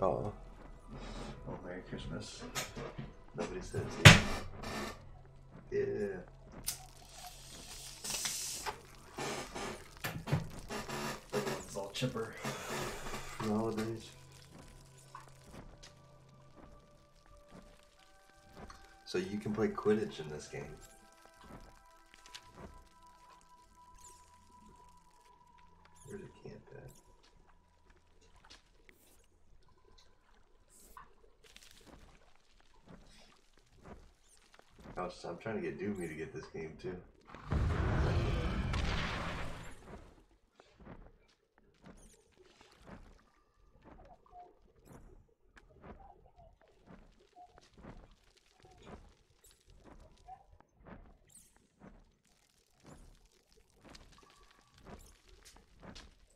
Oh. Oh, Merry Christmas. Nobody says it. Yeah. Everyone's all chipper for the holidays. So you can play Quidditch in this game. I'm trying to get Doomy to get this game too.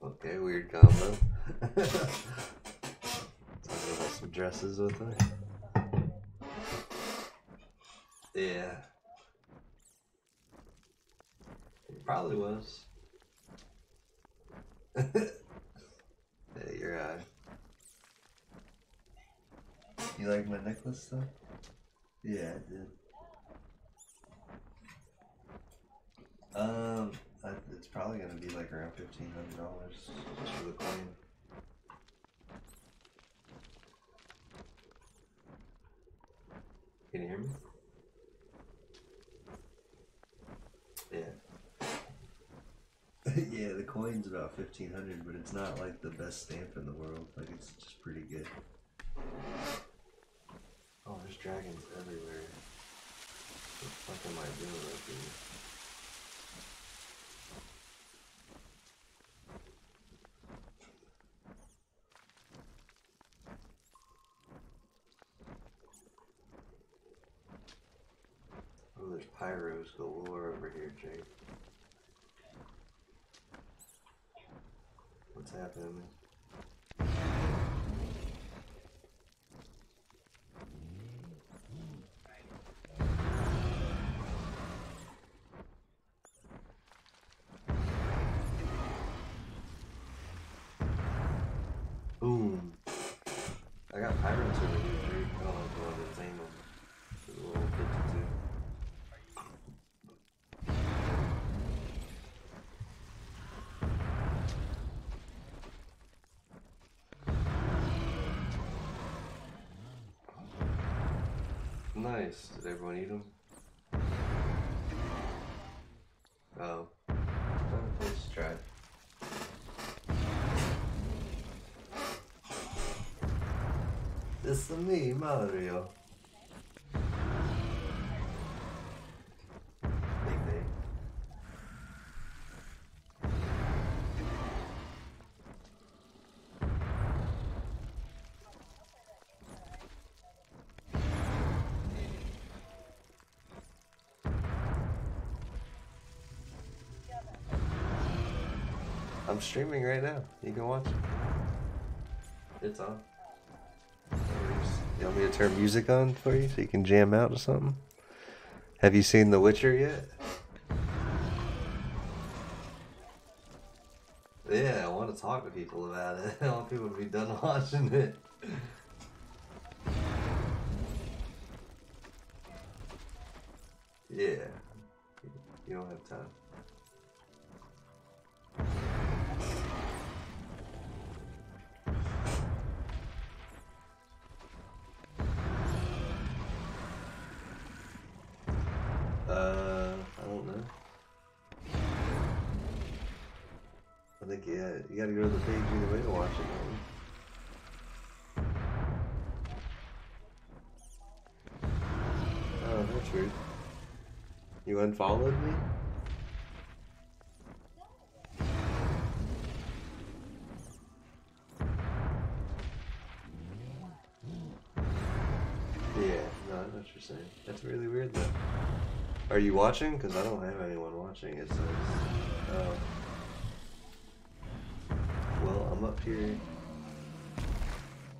Okay, weird combo. Some dresses with her. Yeah. It probably was. hey, your eye. You like my necklace though? Yeah, I did. Um, it's probably gonna be like around fifteen hundred dollars just for the coin. Can you hear me? Yeah. yeah, the coin's about fifteen hundred, but it's not like the best stamp in the world. Like it's just pretty good. Oh, there's dragons everywhere. What the fuck am I doing up here? Oh, there's pyros galore over here, Jake. What's happening? Boom. Nice. Did everyone eat them? Oh. Let's try. It's me, Mario. Streaming right now. You can watch it. It's on. You want me to turn music on for you so you can jam out or something? Have you seen The Witcher yet? Yeah, I want to talk to people about it. I want people to be done watching it. Yeah. You don't have time. Yeah, you gotta go to the page either way to watch it. Oh, that's weird. You unfollowed me? Yeah, no, I know what you're saying. That's really weird though. Are you watching? Because I don't have anyone watching. It says. Oh. I'm up here.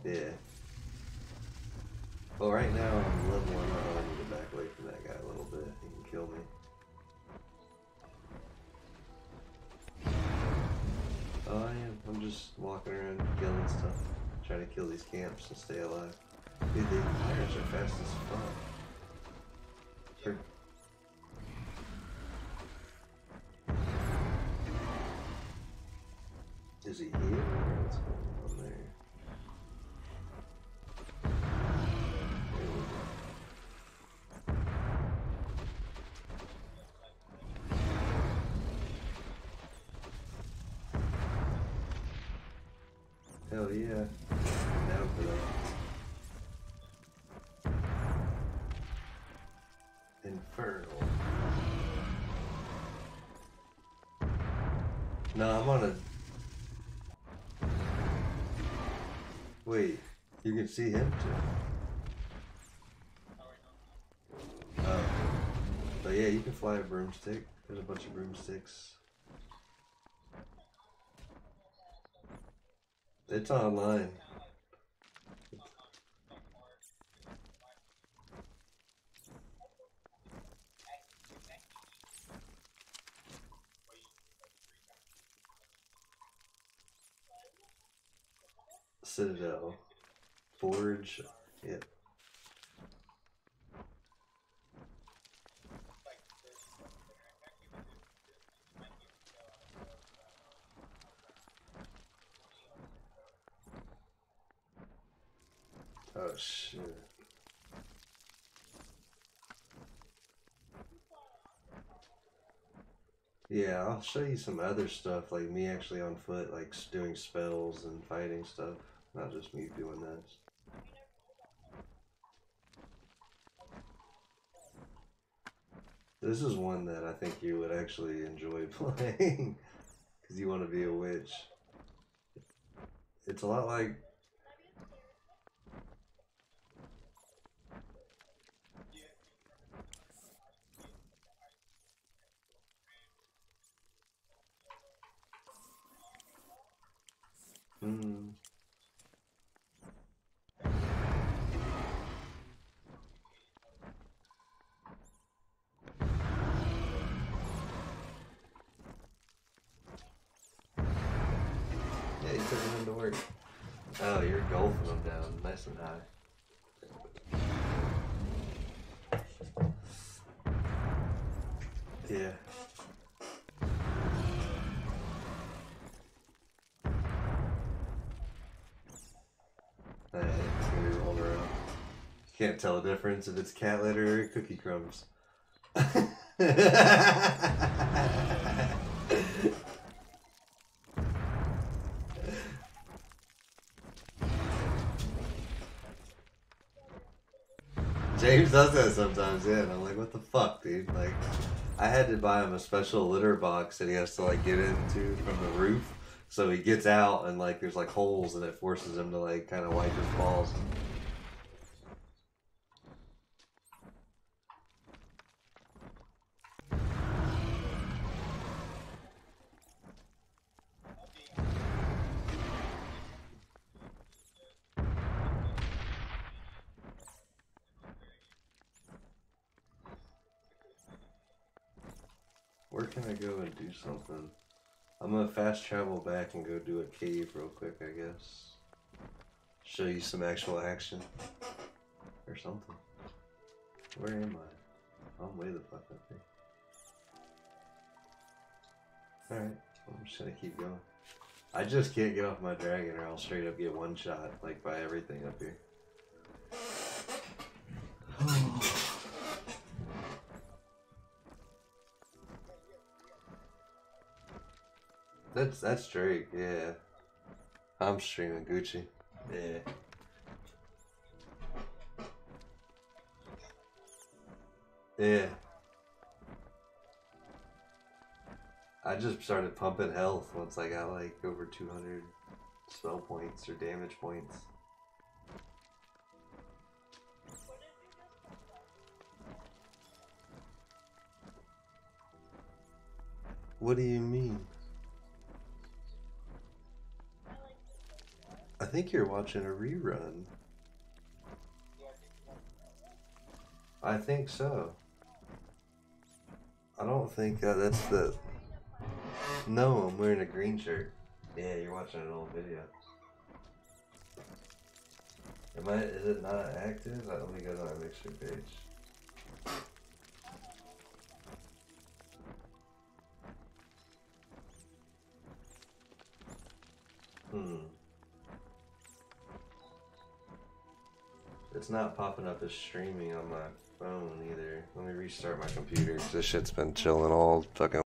Yeah. Well, right now I'm level one. I need to back away from that guy a little bit. He can kill me. Oh, I am. I'm just walking around killing stuff. trying to kill these camps and stay alive. Dude, the pirates are fast as fuck. Is he here? Hell yeah. Down for that. Infernal. No, I'm on a. Wait, you can see him too. Oh. But yeah, you can fly a broomstick. There's a bunch of broomsticks. It's online. Citadel. Forge. Yep. Oh shit. Yeah, I'll show you some other stuff, like me actually on foot, like doing spells and fighting stuff, not just me doing this. This is one that I think you would actually enjoy playing, because you want to be a witch. It's a lot like Mm. Yeah, you took him work. Oh, you're golfing them down nice and high. Yeah. It's gonna be rolled around. You can't tell the difference if it's cat litter or cookie crumbs. James does that sometimes, yeah, and I'm like, what the fuck, dude? Like, I had to buy him a special litter box that he has to like get into from the roof. So he gets out and like there's like holes and it forces him to like kind of wipe his balls. Where can I go and do something? I'm gonna fast travel back and go do a cave real quick, I guess. Show you some actual action. Or something. Where am I? I'm way the fuck up here. Alright, I'm just gonna keep going. I just can't get off my dragon or I'll straight up get one shot, like by everything up here. That's that's Drake, yeah. I'm streaming Gucci. Yeah. Yeah. I just started pumping health once I got like over 200 spell points or damage points. What do you mean? Think you're watching a rerun. I think so. I don't think that's the. No, I'm wearing a green shirt. Yeah, you're watching an old video. Am I? Is it not active? Let me go to my mixer page. It's not popping up as streaming on my phone either. Let me restart my computer. this shit's been chilling all fucking